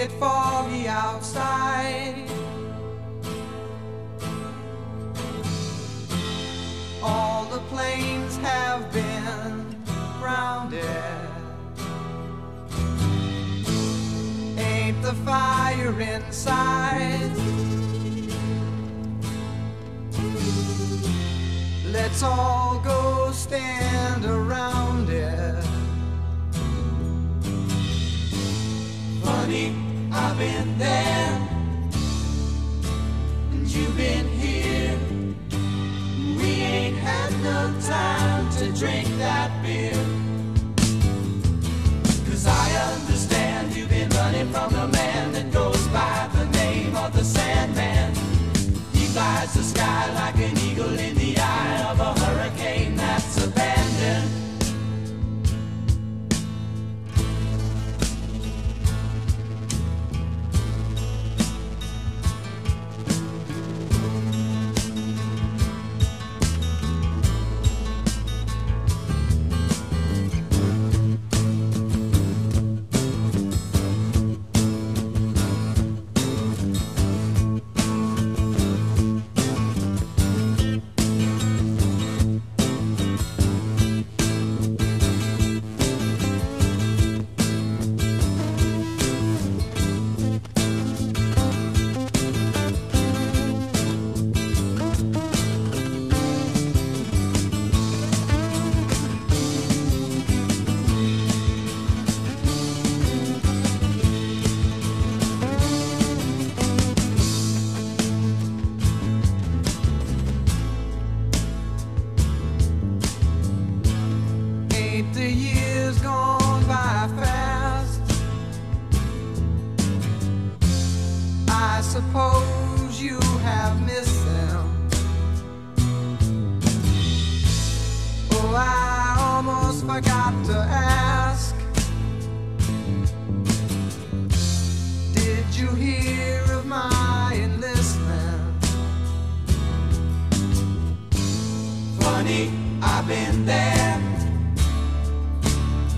it foggy outside. All the planes have been grounded. Ain't the fire inside? Let's all go stand around. honey, I've been there, and you've been here. We ain't had no time to drink. lonely, I've been there,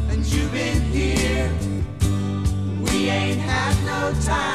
and you've been here. We ain't had no time.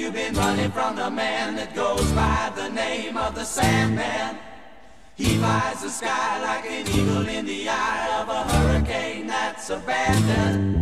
You've been running from the man that goes by the name of the Sandman? He flies the sky like an eagle in the eye of a hurricane that's abandoned.